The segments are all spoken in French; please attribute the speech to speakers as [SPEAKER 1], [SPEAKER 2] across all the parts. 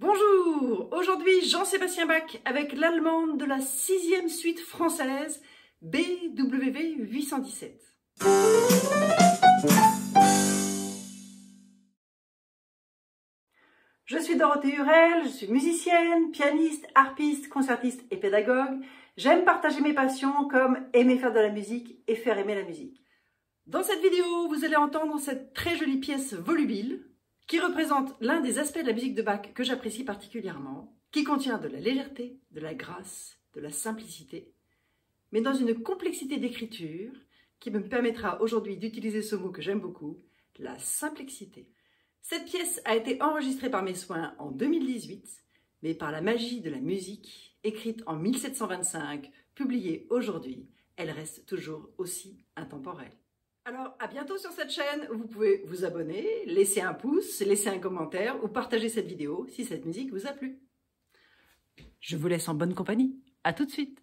[SPEAKER 1] Bonjour Aujourd'hui, Jean-Sébastien Bach avec l'allemande de la sixième suite française BWV 817. Je suis Dorothée Hurel, je suis musicienne, pianiste, harpiste, concertiste et pédagogue. J'aime partager mes passions comme aimer faire de la musique et faire aimer la musique. Dans cette vidéo, vous allez entendre cette très jolie pièce volubile qui représente l'un des aspects de la musique de Bach que j'apprécie particulièrement, qui contient de la légèreté, de la grâce, de la simplicité, mais dans une complexité d'écriture qui me permettra aujourd'hui d'utiliser ce mot que j'aime beaucoup, la simplexité. Cette pièce a été enregistrée par mes soins en 2018, mais par la magie de la musique, écrite en 1725, publiée aujourd'hui, elle reste toujours aussi intemporelle. Alors, à bientôt sur cette chaîne. Vous pouvez vous abonner, laisser un pouce, laisser un commentaire ou partager cette vidéo si cette musique vous a plu. Je vous laisse en bonne compagnie. À tout de suite.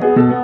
[SPEAKER 1] Thank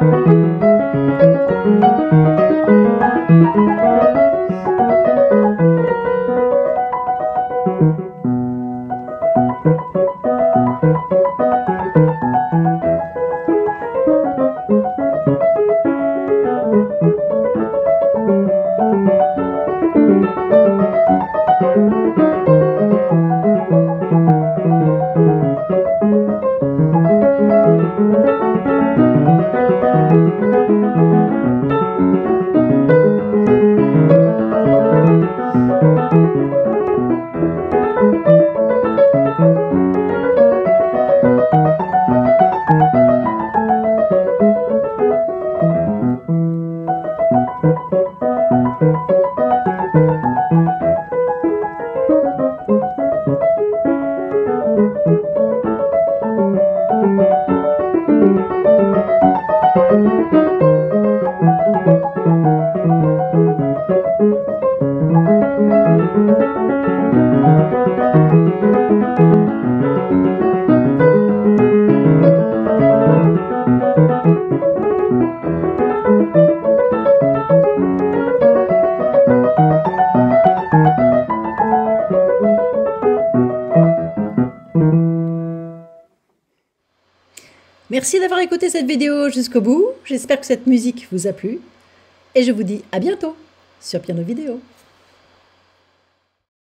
[SPEAKER 1] Merci d'avoir écouté cette vidéo jusqu'au bout. J'espère que cette musique vous a plu. Et je vous dis à bientôt sur Piano Vidéo.